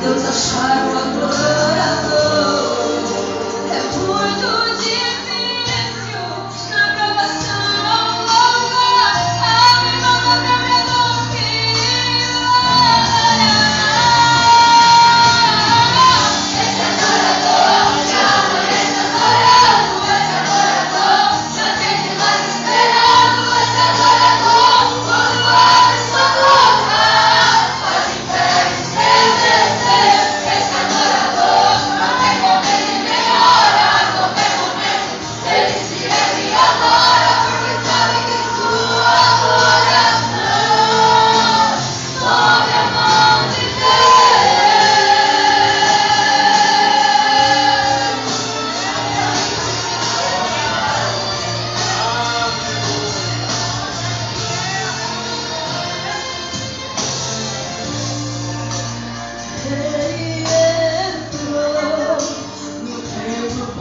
Deus achar a glória.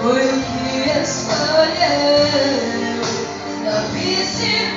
Foi o que escolheu, não quis